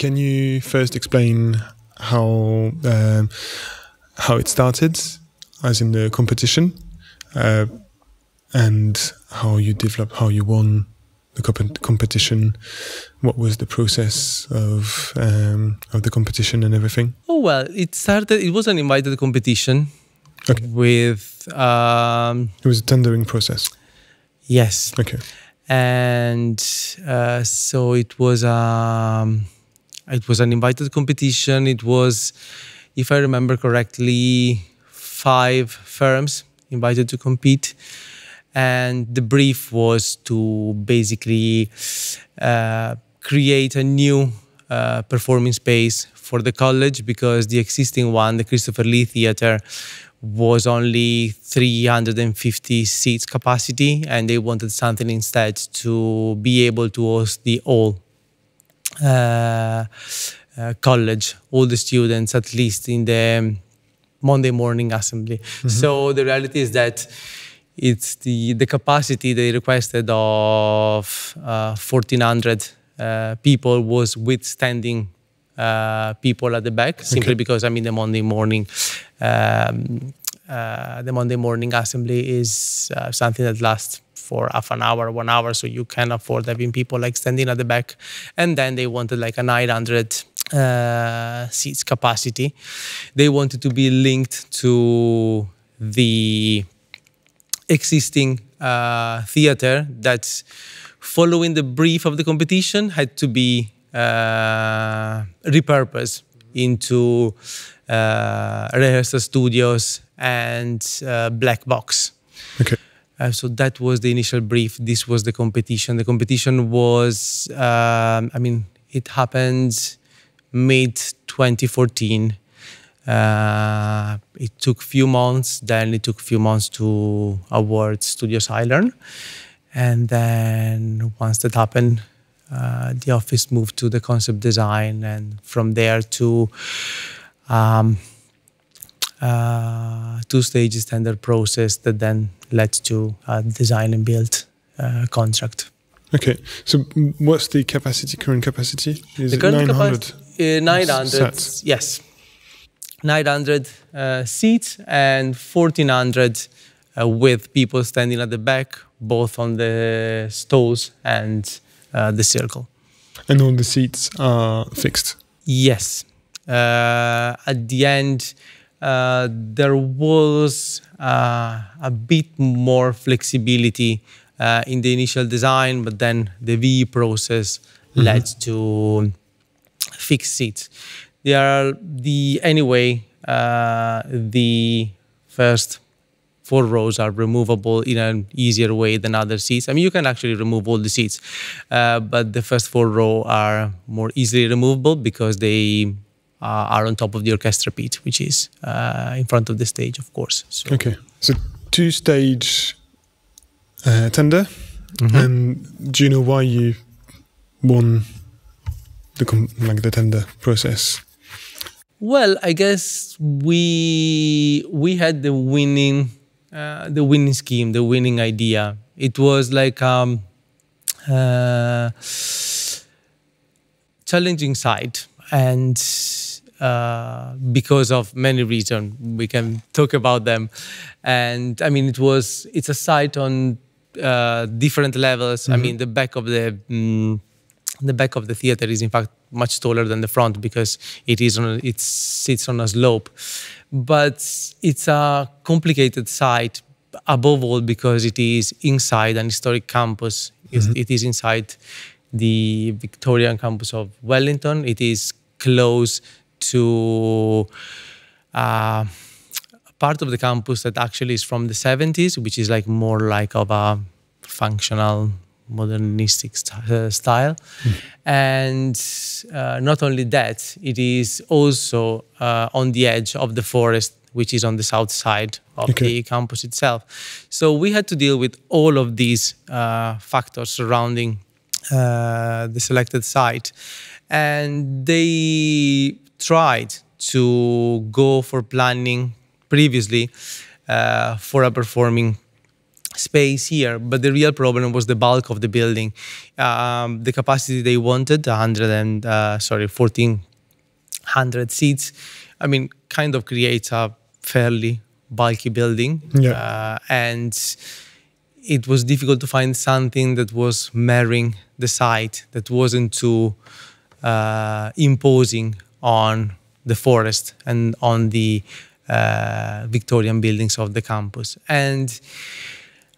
can you first explain how um, how it started, as in the competition, uh, and how you developed, how you won the comp- competition? What was the process of um, of the competition and everything? Oh well, it started. It was an invited competition Okay. with um, It was a tendering process. yes, Okay. and uh, so it was um, it was an invited competition. It was, if I remember correctly, five firms invited to compete, and the brief was to basically uh, create a new uh, performing space for the college because the existing one, the Christopher Lee Theatre, was only 350 seats capacity, and they wanted something instead to be able to host the uh, college, all the students, at least in the Monday morning assembly. So the reality is that it's the, the capacity they requested of uh, 1,400 uh, people was withstanding uh, people at the back, simply because I mean the Monday morning. Um, uh, the Monday morning assembly is uh, something that lasts for half an hour, one hour, so you can afford having people like standing at the back. And then they wanted like a 900 uh, seats capacity. They wanted to be linked to the existing uh, theater that's following the brief of the competition had to be uh, repurposed into uh, rehearsal studios and uh, black box. Okay. Uh, so that was the initial brief. This was the competition. The competition was, um, I mean, it happened mid 2014. Uh, it took few months. Then it took a few months to award Studio Seilern, and then once that happened, uh, the office moved to the concept design, and from there to um, uh, two-stage tender process that then led to a design and build uh, contract. Okay. So what's the capacity? Current capacity is The it current 900? capacity, uh, 900, sets. yes, 900 uh, seats and 1400 uh, with people standing at the back, both on the stalls and uh, the circle. And all the seats are fixed. Yes. Uh, at the end, uh, there was uh, a bit more flexibility uh, in the initial design, but then the VE process led to fixed seats. They are the anyway. Uh, the first four rows are removable in an easier way than other seats. I mean, you can actually remove all the seats, uh, but the first four row are more easily removable because they are on top of the orchestra pit, which is uh, in front of the stage, of course. So, Okay. So two stage uh, tender. And do you know why you won the com- like the tender process? Well, I guess we we had the winning uh, the winning scheme, the winning idea. It was like um, uh, challenging side, and uh, because of many reasons, we can talk about them. And I mean, it was it's a site on uh, different levels. I mean, the back of the mm, the back of the theater is in fact much taller than the front because it is on it sits on a slope. But it's a complicated site above all because it is inside an historic campus. It's- it is inside the victorian campus of wellington. It is close to uh, a part of the campus that actually is from the 70s which is like more like of a functional modernistic st- uh, style. And uh, not only that it is also uh, on the edge of the forest which is on the south side of Okay. the campus itself. So we had to deal with all of these uh, factors surrounding uh, the selected site. And they tried to go for planning previously uh, for a performing space here, but the real problem was the bulk of the building. Um, the capacity they wanted, 100 and uh, sorry, 1400 seats. I mean, kind of creates a fairly bulky building, Yeah. uh, and it was difficult to find something that was marrying the site, that wasn't too uh, imposing on the forest and on the uh, Victorian buildings of the campus. And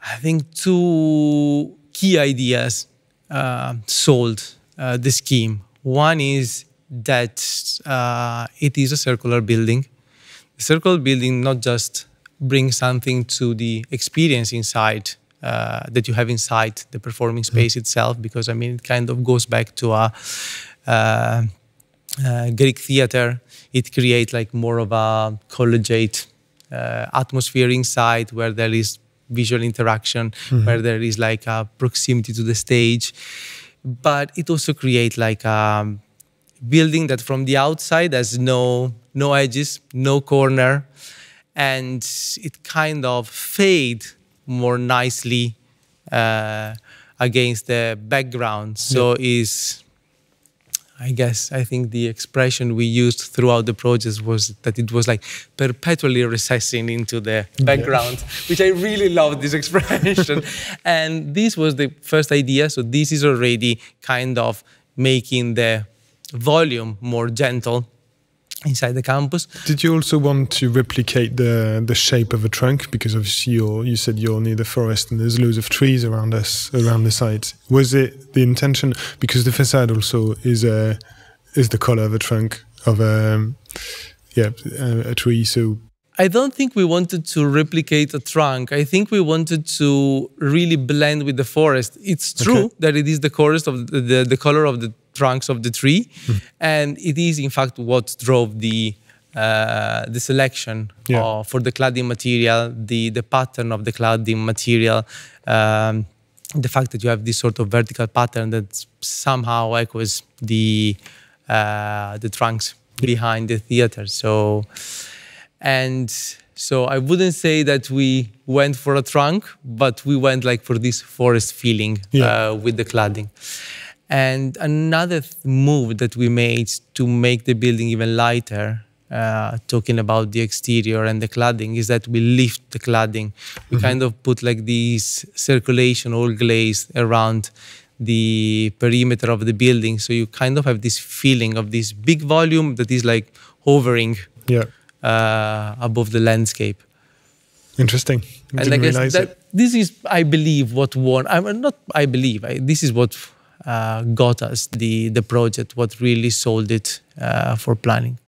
I think two key ideas uh, sold uh, the scheme. One is that uh, it is a circular building. The circular building not just brings something to the experience inside uh, that you have inside the performing space itself, because I mean it kind of goes back to a uh, uh, Greek theater. It creates like more of a collegiate uh, atmosphere inside where there is visual interaction, where there is like a proximity to the stage. But it also creates like a building that from the outside has no no edges, no corner, and it kind of fade more nicely uh, against the background. So is I guess I think the expression we used throughout the project was that it was like perpetually recessing into the background, which I really love this expression. and this was the first idea. So this is already kind of making the volume more gentle inside the campus. Did you also want to replicate the the shape of a trunk because obviously you're, you said you're near the forest and there's loads of trees around us around the site. Was it the intention because the facade also is a is the color of a trunk of a yeah a, a tree so I don't think we wanted to replicate a trunk. I think we wanted to really blend with the forest. It's true Okay. that it is the of the, the, the color of the trunks of the tree, and it is in fact what drove the uh, the selection Yeah. of- for the cladding material, the the pattern of the cladding material. Um, the fact that you have this sort of vertical pattern that somehow echoes the uh, the trunks behind the theater. So, and so I wouldn't say that we went for a trunk, but we went like for this forest feeling Yeah. uh, with the cladding. And another th- move that we made to make the building even lighter, uh, talking about the exterior and the cladding, is that we lift the cladding. We kind of put like this circulation all glaze around the perimeter of the building. So you kind of have this feeling of this big volume that is like hovering yeah uh, above the landscape. interesting. And I guess that it. this is, I believe, what won. I mean, not. I believe I, this is what got us the the project. What really sold it uh, for planning.